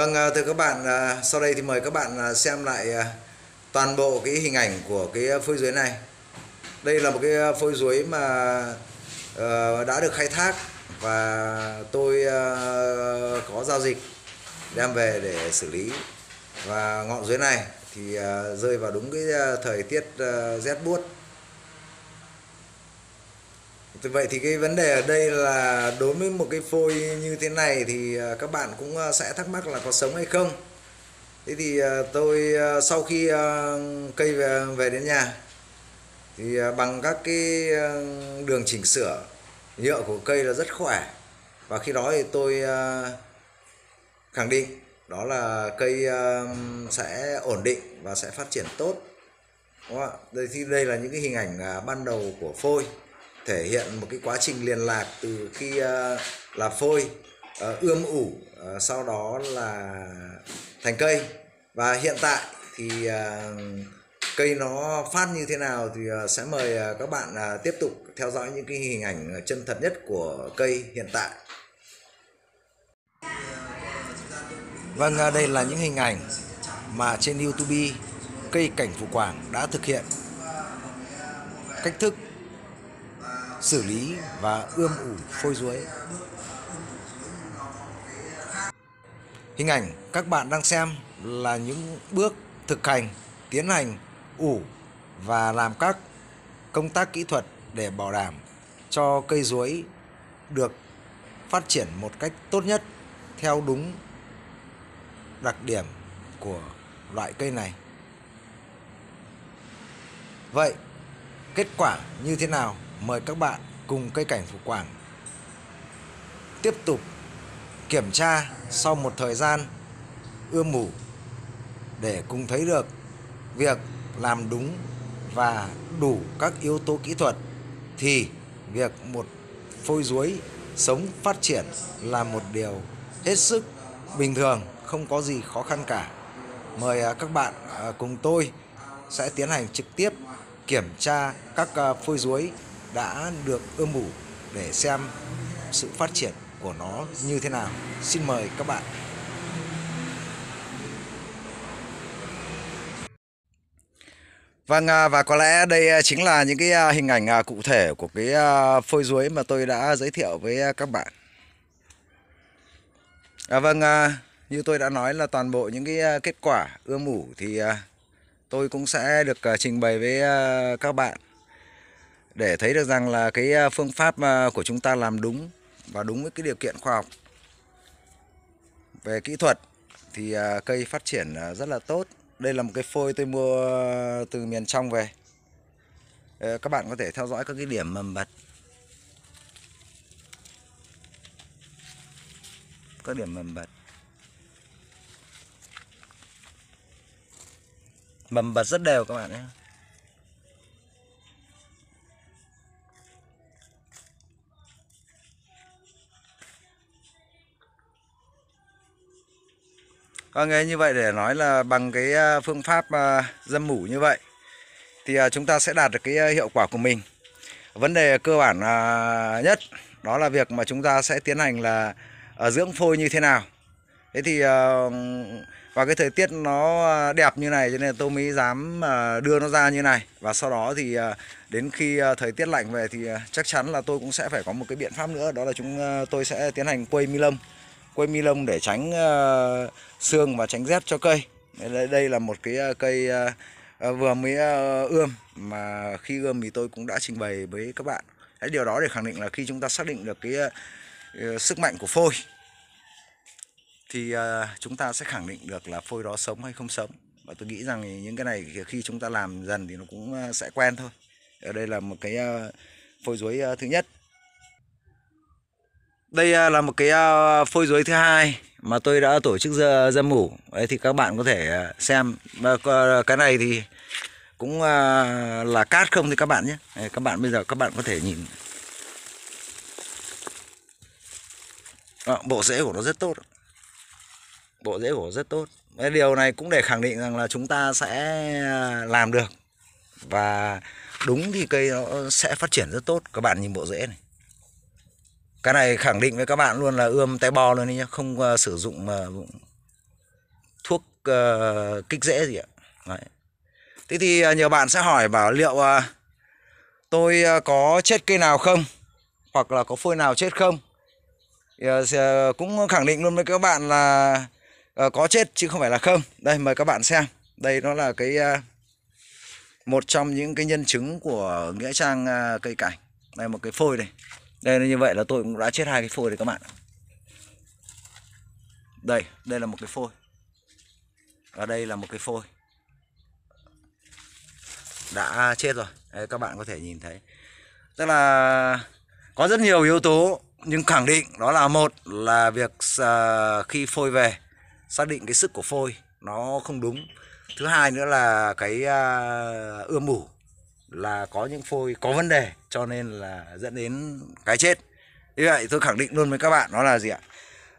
Vâng, à, thưa các bạn, à, sau đây thì mời các bạn à, xem lại toàn bộ cái hình ảnh của cái phôi dưới này. Đây là một cái phôi dưới mà ờ, đã được khai thác và tôi ờ, có giao dịch đem về để xử lý. Và ngọn dưới này thì ờ, rơi vào đúng cái thời tiết rét buốt. Vậy thì cái vấn đề ở đây là đối với một cái phôi như thế này thì à, các bạn cũng à, sẽ thắc mắc là có sống hay không. Thế thì à, tôi sau khi cây về, về đến nhà thì bằng các cái đường chỉnh sửa nhựa của cây là rất khỏe. Và khi đó thì tôi khẳng định đó là cây sẽ ổn định và sẽ phát triển tốt. Đúng không ạ? Đây thì đây là những cái hình ảnh ban đầu của phôi thể hiện một cái quá trình liên lạc từ khi uh, là phôi uh, ươm ủ uh, sau đó là thành cây và hiện tại thì uh, cây nó phát như thế nào thì uh, sẽ mời uh, các bạn uh, tiếp tục theo dõi những cái hình ảnh chân thật nhất của cây hiện tại. Vâng, đây là những hình ảnh mà trên YouTube cây cảnh Phú Quảng đã thực hiện cách thức xử lý và ươm ủ phôi ruối. Hình ảnh các bạn đang xem là những bước thực hành, tiến hành, ủ và làm các công tác kỹ thuật để bảo đảm cho cây ruối được phát triển một cách tốt nhất theo đúng đặc điểm của loại cây này. Vậy, kết quả như thế nào? Mời các bạn cùng cây cảnh Phú Quảng tiếp tục kiểm tra sau một thời gian ươm mủ để cùng thấy được việc làm đúng và đủ các yếu tố kỹ thuật thì việc một phôi ruối sống phát triển là một điều hết sức bình thường, không có gì khó khăn cả. Mời à, các bạn à, cùng tôi sẽ tiến hành trực tiếp kiểm tra các à, phôi ruối đã được ươm mủ để xem sự phát triển của nó như thế nào. Xin mời các bạn. Vâng à, và có lẽ đây à, chính là những cái à, hình ảnh cụ thể của cái phôi ruối mà tôi đã giới thiệu với các bạn. À, vâng, như tôi đã nói là toàn bộ những cái kết quả ươm mủ thì tôi cũng sẽ được trình bày với các bạn để thấy được rằng là cái à, phương pháp à, của chúng ta làm đúng và đúng với cái điều kiện khoa học về kỹ thuật thì à, cây phát triển rất là tốt. Đây là một cái phôi tôi mua từ miền trong về. Ờ, các bạn có thể theo dõi các cái điểm mầm bật. Các điểm mầm bật. Mầm bật rất đều các bạn nhé. Vâng, như vậy để nói là bằng cái à, phương pháp à, dâm mủ như vậy thì à, chúng ta sẽ đạt được cái hiệu quả của mình. Vấn đề cơ bản nhất đó là việc mà chúng ta sẽ tiến hành là dưỡng phôi như thế nào. Thế thì vào cái thời tiết nó đẹp như này cho nên tôi mới dám đưa nó ra như này và sau đó thì đến khi thời tiết lạnh về thì chắc chắn là tôi cũng sẽ phải có một cái biện pháp nữa đó là chúng tôi sẽ tiến hành quây mi lông quây mi lông để tránh ờ, xương và tránh rét cho cây. Đây, là một cái ờ, cây ờ, vừa mới ươm mà khi ươm thì tôi cũng đã trình bày với các bạn. Điều đó để khẳng định là khi chúng ta xác định được cái sức mạnh của phôi thì chúng ta sẽ khẳng định được là phôi đó sống hay không sống. Và tôi nghĩ rằng những cái này khi chúng ta làm dần thì nó cũng sẽ quen thôi. Ở đây là một cái phôi ruối thứ nhất đây à, là một cái à, phôi ruối thứ hai mà tôi đã tổ chức dâm mủ. Đấy thì các bạn có thể à, xem cái này thì cũng là cát không thì các bạn nhé. Đấy, Các bạn bây giờ các bạn có thể nhìn À, bộ rễ của nó rất tốt. Bộ rễ của nó rất tốt. Cái điều này cũng để khẳng định rằng là chúng ta sẽ làm được và đúng thì cây nó sẽ phát triển rất tốt. Các bạn nhìn bộ rễ này. Cái này khẳng định với các bạn luôn là ươm tay bo luôn đi nhá, không uh, sử dụng ờ, uh, kích rễ gì ạ. Đấy. thế thì uh, nhiều bạn sẽ hỏi bảo liệu uh, tôi uh, có chết cây nào không? Hoặc là có phôi nào chết không? Thì, uh, cũng khẳng định luôn với các bạn là uh, có chết chứ không phải là không. Đây mời các bạn xem. Đây nó là cái uh, một trong những cái nhân chứng của nghĩa trang uh, cây cảnh. Đây một cái phôi này đây như vậy là tôi cũng đã chết hai cái phôi rồi các bạn đây đây là một cái phôi. Ở đây là một cái phôi. Đã chết rồi. Đấy, các bạn có thể nhìn thấy. Tức là có rất nhiều yếu tố nhưng khẳng định đó là một là việc uh, khi phôi về xác định cái sức của phôi nó không đúng. Thứ hai nữa là cái uh, ươm mủ là có những phôi có vấn đề cho nên là dẫn đến cái chết. Như vậy tôi khẳng định luôn với các bạn đó là gì ạ?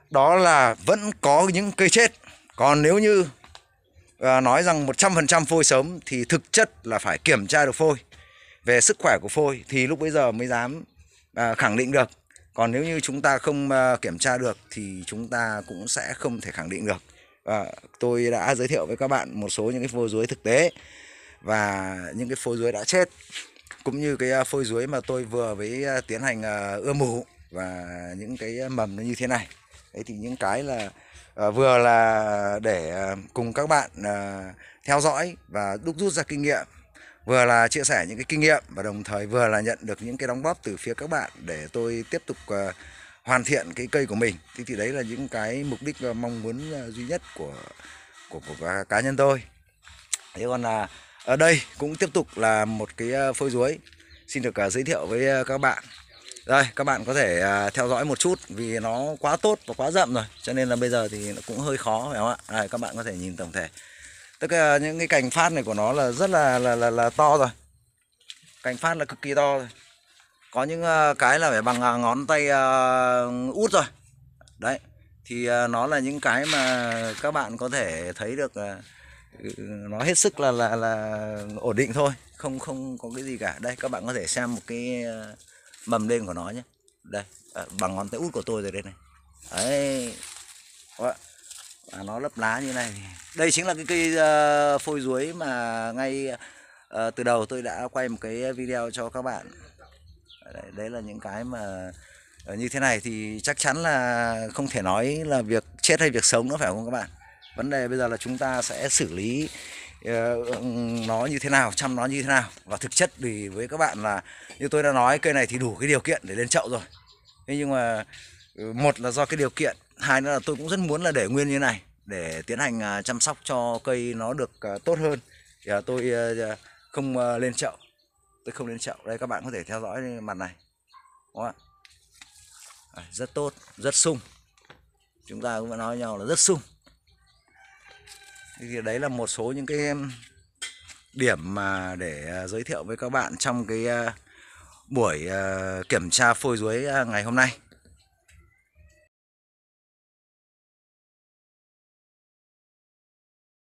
Đó là vẫn có những cây chết. Còn nếu như à, nói rằng 100% phôi sớm thì thực chất là phải kiểm tra được phôi. Về sức khỏe của phôi thì lúc bây giờ mới dám à, khẳng định được. Còn nếu như chúng ta không à, kiểm tra được thì chúng ta cũng sẽ không thể khẳng định được. À, tôi đã giới thiệu với các bạn một số những cái phôi ruối thực tế và những cái phôi ruối đã chết cũng như cái à, phôi ruối mà tôi vừa với à, tiến hành à, ươm mủ và những cái mầm nó như thế này. Đấy thì những cái là à, vừa là để cùng các bạn à, theo dõi và đúc rút ra kinh nghiệm vừa là chia sẻ những cái kinh nghiệm và đồng thời vừa là nhận được những cái đóng góp từ phía các bạn để tôi tiếp tục hoàn thiện cái cây của mình. Thì thì đấy là những cái mục đích mong muốn duy nhất của của của cá nhân tôi. Thế còn là ở đây cũng tiếp tục là một cái ờ, phôi ruối xin được ờ, giới thiệu với ờ, các bạn. Đây các bạn có thể theo dõi một chút vì nó quá tốt và quá rậm rồi cho nên là bây giờ thì nó cũng hơi khó phải không ạ? Đây, các bạn có thể nhìn tổng thể. Tức là những cái cành phát này của nó là rất là là là, là to rồi. Cành phát là cực kỳ to rồi. Có những cái là phải bằng ngón tay uh, út rồi. Đấy thì uh, nó là những cái mà các bạn có thể thấy được uh, nó hết sức là là là ổn định thôi không không có cái gì cả. Đây các bạn có thể xem một cái ờ, mầm lên của nó nhé. Đây ờ, bằng ngón tay út của tôi rồi đây này. Đấy. Và nó lấp lá như này. Đây chính là cái cây uh, phôi ruối mà ngay uh, từ đầu tôi đã quay một cái video cho các bạn. Đấy, đấy là những cái mà như thế này thì chắc chắn là không thể nói là việc chết hay việc sống nữa phải không các bạn? Vấn đề bây giờ là chúng ta sẽ xử lý ờ, nó như thế nào, chăm nó như thế nào. Và thực chất thì với các bạn là, như tôi đã nói, cây này thì đủ cái điều kiện để lên chậu rồi. Thế nhưng mà ừ, một là do cái điều kiện, hai nữa là tôi cũng rất muốn là để nguyên như này, để tiến hành à, chăm sóc cho cây nó được à, tốt hơn. Thì à, tôi ờ, không ờ, lên chậu. Tôi không lên chậu. Đây, các bạn có thể theo dõi mặt này. Đúng không ạ? Rất tốt, rất sung. Chúng ta cũng nói nhau là rất sung thì đấy là một số những cái điểm mà để à, giới thiệu với các bạn trong cái à, buổi à, kiểm tra phôi ruối ngày hôm nay.